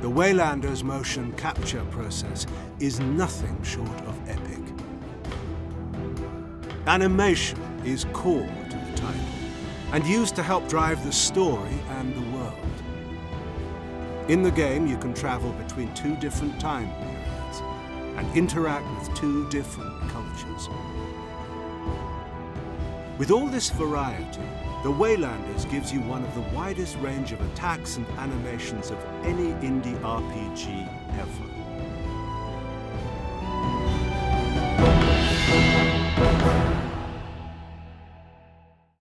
The Waylanders motion capture process is nothing short of epic. Animation is core to the title and used to help drive the story and the world. In the game, you can travel between two different time periods and interact with two different cultures. With all this variety, the Waylanders gives you one of the widest range of attacks and animations of any indie RPG ever.